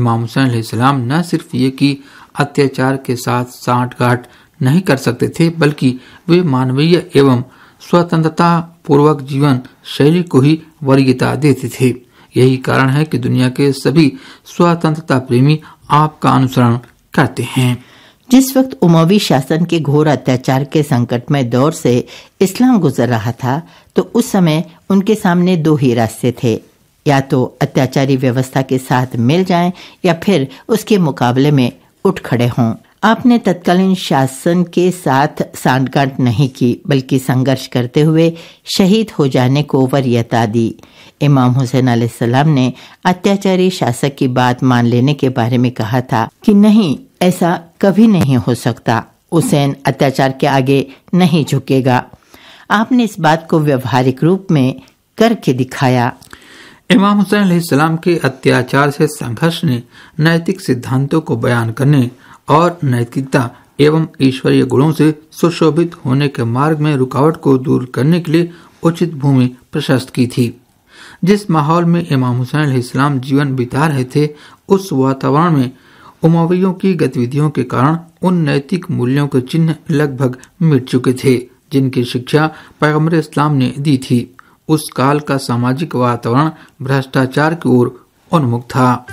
इमाम हुसैन सलाम न सिर्फ़ ये कि अत्याचार के साथ साठ गांठ नहीं कर सकते थे, बल्कि वे मानवीय एवं स्वतंत्रता पूर्वक जीवन शैली को ही वरीयता देते थे। यही कारण है कि दुनिया के सभी स्वतंत्रता प्रेमी आपका अनुसरण करते हैं। जिस वक्त उमवी शासन के घोर अत्याचार के संकटमय दौर से इस्लाम गुजर रहा था तो उस समय उनके सामने दो ही रास्ते थे। या तो अत्याचारी व्यवस्था के साथ मिल जाएँ, या फिर उसके मुकाबले में उठ खड़े हों। आपने तत्कालीन शासन के साथ सांठगांठ नहीं की, बल्कि संघर्ष करते हुए शहीद हो जाने को वरीयता दी। इमाम हुसैन सलाम ने अत्याचारी शासक की बात मान लेने के बारे में कहा था कि नहीं, ऐसा कभी नहीं हो सकता। हुसैन अत्याचार के आगे नहीं झुकेगा। आपने इस बात को व्यवहारिक रूप में करके दिखाया। इमाम हुसैन सलाम के अत्याचार से संघर्ष ने नैतिक सिद्धांतों को बयान करने और नैतिकता एवं ईश्वरीय गुणों से सुशोभित होने के मार्ग में रुकावट को दूर करने के लिए उचित भूमि प्रशस्त की थी। जिस माहौल में इमाम हुसैन इस्लाम जीवन बिता रहे थे, उस वातावरण में उमावियों की गतिविधियों के कारण उन नैतिक मूल्यों के चिन्ह लगभग मिट चुके थे, जिनकी शिक्षा पैगंबर इस्लाम ने दी थी। उस काल का सामाजिक वातावरण भ्रष्टाचार की ओर उन्मुख था।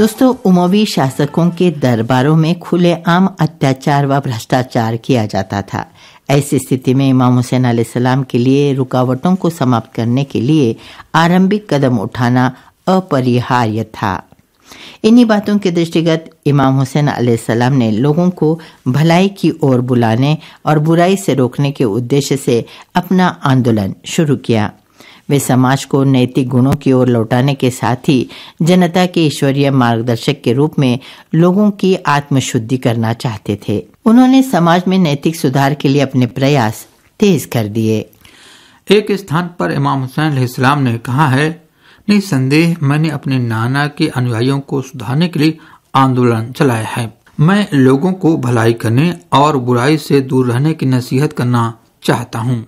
दोस्तों, उमवी शासकों के दरबारों में खुले आम अत्याचार व भ्रष्टाचार किया जाता था। ऐसी स्थिति में इमाम हुसैन सलाम के लिए रुकावटों को समाप्त करने के लिए आरंभिक कदम उठाना अपरिहार्य था। इन्हीं बातों के दृष्टिगत इमाम हुसैन सलाम ने लोगों को भलाई की ओर बुलाने और बुराई से रोकने के उद्देश्य से अपना आंदोलन शुरू किया। वे समाज को नैतिक गुणों की ओर लौटाने के साथ ही जनता के ईश्वरीय मार्गदर्शक के रूप में लोगों की आत्मशुद्धि करना चाहते थे। उन्होंने समाज में नैतिक सुधार के लिए अपने प्रयास तेज कर दिए। एक स्थान पर इमाम हुसैन इस्लाम ने कहा है, निसंदेह मैंने अपने नाना के अनुयायियों को सुधारने के लिए आंदोलन चलाया है। मैं लोगों को भलाई करने और बुराई से दूर रहने की नसीहत करना चाहता हूँ।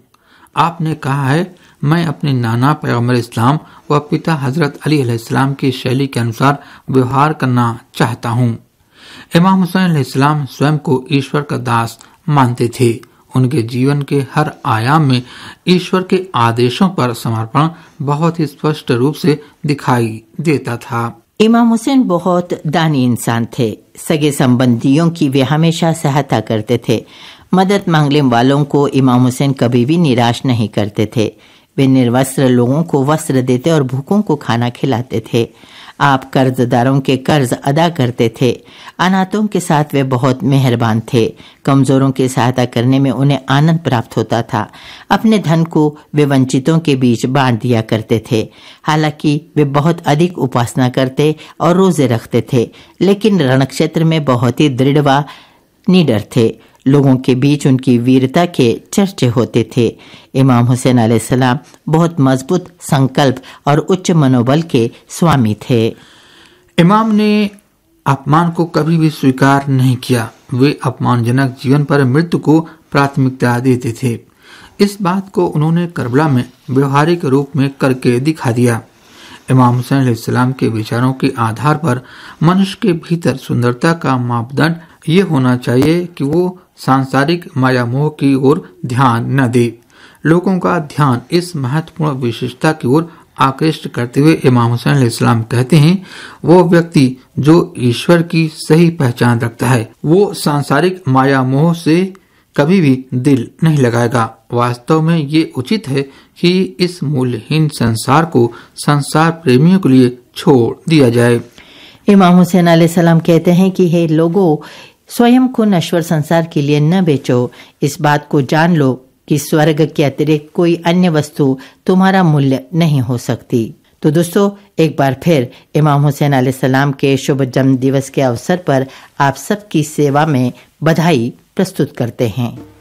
आपने कहा है मैं अपने नाना पैगंबर इस्लाम व पिता हज़रत अली इस्लाम की शैली के अनुसार व्यवहार करना चाहता हूँ। इमाम हुसैन इस्लाम स्वयं को ईश्वर का दास मानते थे। उनके जीवन के हर आयाम में ईश्वर के आदेशों पर समर्पण बहुत ही स्पष्ट रूप से दिखाई देता था। इमाम हुसैन बहुत दानी इंसान थे। सगे संबंधियों की वे हमेशा सहायता करते थे। मदद मांगने वालों को इमाम हुसैन कभी भी निराश नहीं करते थे। वे निर्वस्त्र लोगों को वस्त्र देते और भूखों को खाना खिलाते थे। आप कर्जदारों के कर्ज अदा करते थे। अनाथों के साथ वे बहुत मेहरबान थे। कमजोरों की सहायता करने में उन्हें आनंद प्राप्त होता था। अपने धन को वे वंचितों के बीच बांट दिया करते थे। हालाँकि वे बहुत अधिक उपासना करते और रोज़े रखते थे, लेकिन रणक्षेत्र में बहुत ही दृढ़ व निडर थे। लोगों के बीच उनकी वीरता के चर्चे होते थे। इमाम हुसैन सलाम बहुत मज़बूत संकल्प और उच्च मनोबल के स्वामी थे। इमाम ने अपमान को कभी भी स्वीकार नहीं किया। वे अपमानजनक जीवन पर मृत्यु को प्राथमिकता देते थे। इस बात को उन्होंने करबला में व्यवहारिक रूप में करके दिखा दिया। इमाम हुसैन के विचारों के आधार पर मनुष्य के भीतर सुंदरता का मापदंड ये होना चाहिए कि वो सांसारिक माया मोह की ओर ध्यान न दे। लोगों का ध्यान इस महत्वपूर्ण विशेषता की ओर आकृष्ट करते हुए इमाम हुसैन इस्लाम कहते हैं, वो व्यक्ति जो ईश्वर की सही पहचान रखता है, वो सांसारिक माया मोह से कभी भी दिल नहीं लगाएगा। वास्तव में ये उचित है कि इस मूल्यहीन संसार को संसार प्रेमियों के लिए छोड़ दिया जाए। इमाम हुसैन सलाम कहते हैं कि हे लोगों स्वयं को नश्वर संसार के लिए न बेचो। इस बात को जान लो कि स्वर्ग के अतिरिक्त कोई अन्य वस्तु तुम्हारा मूल्य नहीं हो सकती। तो दोस्तों, एक बार फिर इमाम हुसैन सलाम के शुभ जन्म दिवस के अवसर पर आप सबकी सेवा में बधाई प्रस्तुत करते हैं।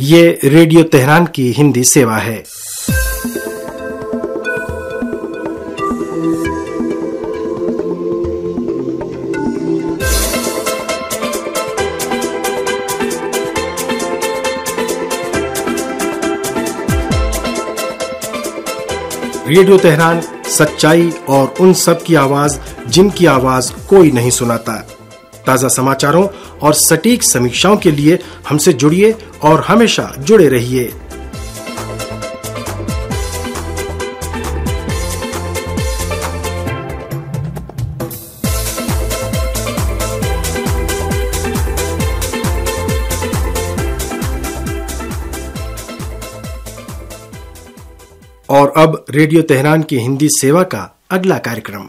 ये रेडियो तेहरान की हिंदी सेवा है। रेडियो तेहरान सच्चाई और उन सब की आवाज़ जिनकी आवाज़ कोई नहीं सुनाता। ताज़ा समाचारों और सटीक समीक्षाओं के लिए हमसे जुड़िए और हमेशा जुड़े रहिए। और अब रेडियो तेहरान की हिंदी सेवा का अगला कार्यक्रम।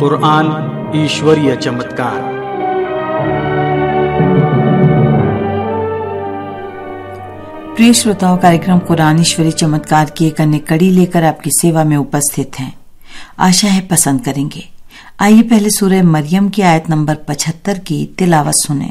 कुरान ईश्वरीय चमत्कार प्रिय श्रोताओं कार्यक्रम कुरान ईश्वरी चमत्कार की एक अन्य कड़ी लेकर आपकी सेवा में उपस्थित हैं आशा है पसंद करेंगे आइए पहले सूरह मरियम की आयत नंबर 75 की तिलावत सुने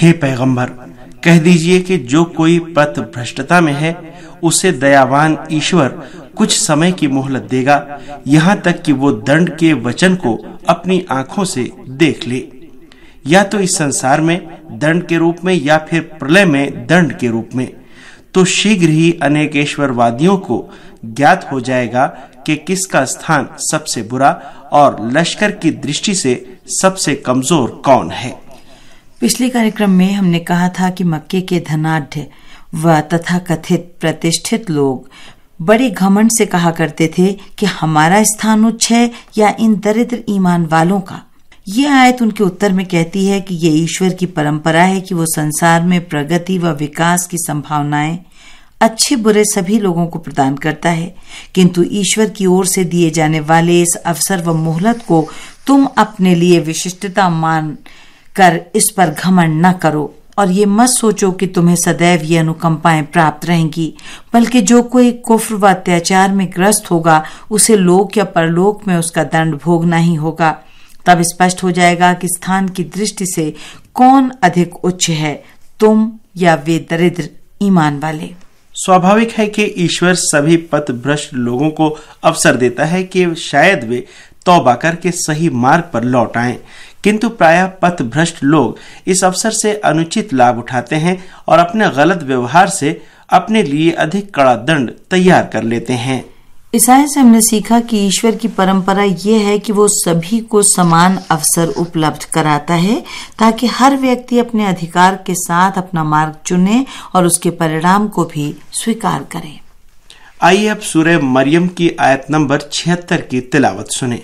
हे पैगंबर कह दीजिए कि जो कोई पथ भ्रष्टता में है उसे दयावान ईश्वर कुछ समय की मोहलत देगा, यहाँ तक कि वो दंड के वचन को अपनी आँखों से देख ले। या तो इस संसार में दंड के रूप में, या फिर प्रलय में दंड के रूप में। तो शीघ्र ही अनेकेश्वरवादियों को ज्ञात हो जाएगा कि किसका स्थान सबसे बुरा और लश्कर की दृष्टि से सबसे कमज़ोर कौन है। पिछले कार्यक्रम में हमने कहा था कि मक्के के धनाढ़ व तथा कथित प्रतिष्ठित लोग बड़े घमंड से कहा करते थे कि हमारा स्थान उच्च है या इन दरिद्र ईमान वालों का। ये आयत उनके उत्तर में कहती है कि ये ईश्वर की परंपरा है कि वो संसार में प्रगति व विकास की संभावनाएँ अच्छे बुरे सभी लोगों को प्रदान करता है। किंतु ईश्वर की ओर से दिए जाने वाले इस अवसर व मोहलत को तुम अपने लिए विशिष्टता मान कर इस पर घमंड न करो। और ये मत सोचो कि तुम्हें सदैव ये अनुकंपाएँ प्राप्त रहेंगी, बल्कि जो कोई कुफ्र व अत्याचार में ग्रस्त होगा, उसे लोक या परलोक में उसका दंड भोगना ही होगा। तब स्पष्ट हो जाएगा कि स्थान की दृष्टि से कौन अधिक उच्च है, तुम या वे दरिद्र ईमान वाले। स्वाभाविक है कि ईश्वर सभी पथ भ्रष्ट लोगों को अवसर देता है कि शायद वे तौबा करके सही मार्ग पर लौट आएँ। किंतु प्रायः पथ भ्रष्ट लोग इस अवसर से अनुचित लाभ उठाते हैं और अपने गलत व्यवहार से अपने लिए अधिक कड़ा दंड तैयार कर लेते हैं। ईसाई से हमने सीखा कि ईश्वर की परंपरा ये है कि वो सभी को समान अवसर उपलब्ध कराता है ताकि हर व्यक्ति अपने अधिकार के साथ अपना मार्ग चुने और उसके परिणाम को भी स्वीकार करे। आइए अब सूर्य मरियम की आयत नंबर छिहत्तर की तिलावत सुने।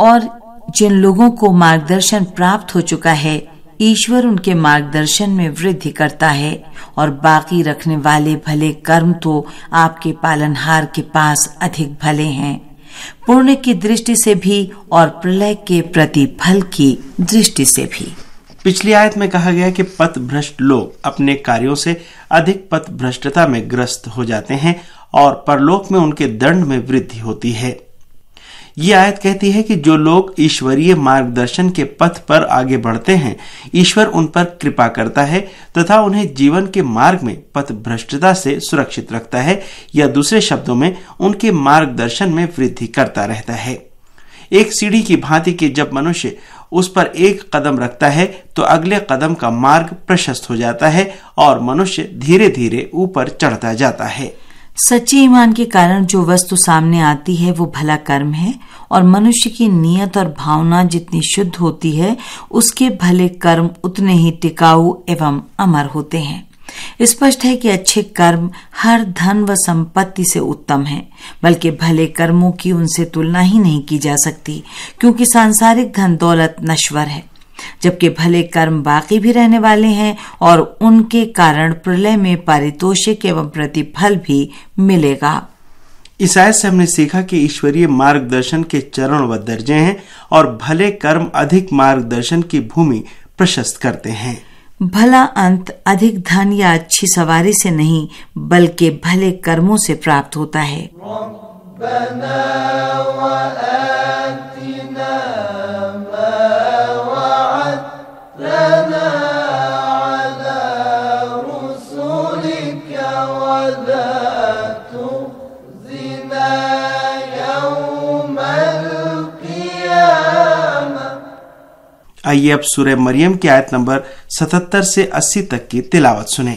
और जिन लोगों को मार्गदर्शन प्राप्त हो चुका है ईश्वर उनके मार्गदर्शन में वृद्धि करता है और बाकी रखने वाले भले कर्म तो आपके पालनहार के पास अधिक भले हैं। पुण्य की दृष्टि से भी और प्रलय के प्रति फल की दृष्टि से भी। पिछली आयत में कहा गया कि पथ भ्रष्ट लोग अपने कार्यों से अधिक पथ भ्रष्टता में ग्रस्त हो जाते हैं और परलोक में उनके दंड में वृद्धि होती है। ये आयत कहती है कि जो लोग ईश्वरीय मार्गदर्शन के पथ पर आगे बढ़ते हैं, ईश्वर उन पर कृपा करता है तथा उन्हें जीवन के मार्ग में पथ भ्रष्टता से सुरक्षित रखता है या दूसरे शब्दों में, उनके मार्गदर्शन में वृद्धि करता रहता है। एक सीढ़ी की भांति के जब मनुष्य उस पर एक कदम रखता है तो अगले कदम का मार्ग प्रशस्त हो जाता है और मनुष्य धीरे धीरे ऊपर चढ़ता जाता है। सच्चे ईमान के कारण जो वस्तु सामने आती है, वो भला कर्म है और मनुष्य की नियत और भावना जितनी शुद्ध होती है, उसके भले कर्म उतने ही टिकाऊ एवं अमर होते हैं। स्पष्ट है कि अच्छे कर्म हर धन व संपत्ति से उत्तम है, बल्कि भले कर्मों की उनसे तुलना ही नहीं की जा सकती, क्योंकि सांसारिक धन दौलत नश्वर है। जबकि भले कर्म बाकी भी रहने वाले हैं और उनके कारण प्रलय में पारितोषिक एवं प्रतिफल भी मिलेगा। इस आयत से हमने सीखा कि ईश्वरीय मार्गदर्शन के चरण व दर्जे हैं और भले कर्म अधिक मार्गदर्शन की भूमि प्रशस्त करते हैं। भला अंत अधिक धन या अच्छी सवारी से नहीं बल्कि भले कर्मों से प्राप्त होता है। आइए अब सूर्य मरियम की आयत नंबर 77 से 80 तक की तिलावत सुने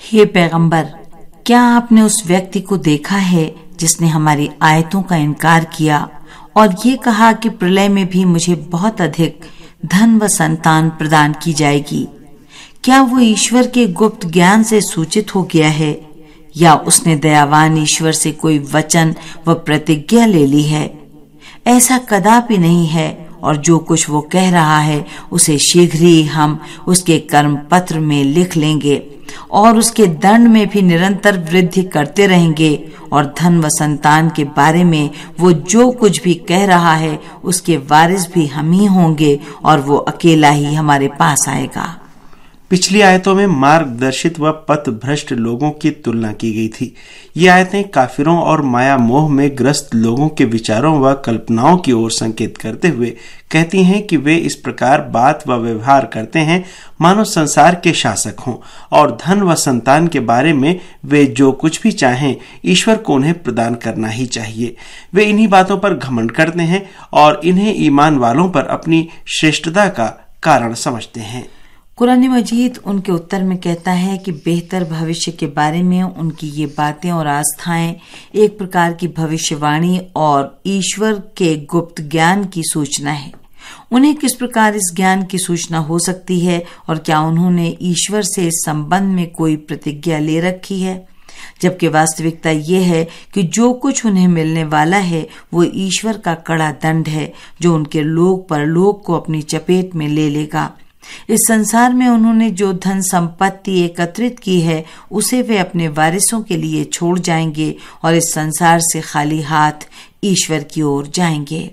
हे पैगंबर क्या आपने उस व्यक्ति को देखा है जिसने हमारी आयतों का इनकार किया और ये कहा कि प्रलय में भी मुझे बहुत अधिक धन व संतान प्रदान की जाएगी क्या वो ईश्वर के गुप्त ज्ञान से सूचित हो गया है? या उसने दयावान ईश्वर से कोई वचन व प्रतिज्ञा ले ली है? ऐसा कदापि नहीं है, और जो कुछ वो कह रहा है, उसे शीघ्र ही हम उसके कर्म पत्र में लिख लेंगे, और उसके दंड में भी निरंतर वृद्धि करते रहेंगे, और धन व संतान के बारे में वो जो कुछ भी कह रहा है, उसके वारिस भी हम ही होंगे, और वो अकेला ही हमारे पास आएगा। पिछली आयतों में मार्गदर्शित व पथ भ्रष्ट लोगों की तुलना की गई थी। ये आयतें काफिरों और माया मोह में ग्रस्त लोगों के विचारों व कल्पनाओं की ओर संकेत करते हुए कहती हैं कि वे इस प्रकार बात व व्यवहार करते हैं, मानो संसार के शासक हों और धन व संतान के बारे में वे जो कुछ भी चाहें, ईश्वर को उन्हें प्रदान करना ही चाहिए। वे इन्हीं बातों पर घमंड करते हैं और इन्हें ईमान वालों पर अपनी श्रेष्ठता का कारण समझते हैं। कुरान मजीद उनके उत्तर में कहता है कि बेहतर भविष्य के बारे में उनकी ये बातें और आस्थाएँ एक प्रकार की भविष्यवाणी और ईश्वर के गुप्त ज्ञान की सूचना है। उन्हें किस प्रकार इस ज्ञान की सूचना हो सकती है और क्या उन्होंने ईश्वर से इस संबंध में कोई प्रतिज्ञा ले रखी है? जबकि वास्तविकता ये है कि जो कुछ उन्हें मिलने वाला है, वो ईश्वर का कड़ा दंड है, जो उनके लोक पर लोक को अपनी चपेट में ले लेगा। इस संसार में उन्होंने जो धन संपत्ति एकत्रित की है उसे वे अपने वारिसों के लिए छोड़ जाएँगे और इस संसार से खाली हाथ ईश्वर की ओर जाएँगे।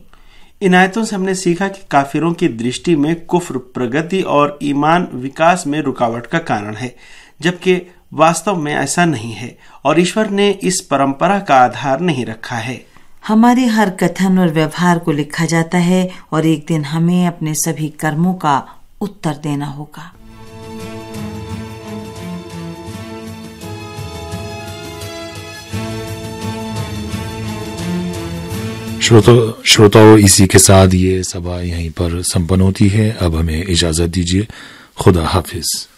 इन आयतों से हमने सीखा कि काफिरों की दृष्टि में कुफ्र प्रगति और ईमान विकास में रुकावट का कारण है जबकि वास्तव में ऐसा नहीं है और ईश्वर ने इस परंपरा का आधार नहीं रखा है। हमारे हर कथन और व्यवहार को लिखा जाता है और एक दिन हमें अपने सभी कर्मों का उत्तर देना होगा। श्रोतो, श्रोताओं, इसी के साथ ये सभा यहीं पर संपन्न होती है। अब हमें इजाज़त दीजिए। खुदा हाफिज़।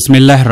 बिस्मिल्लाह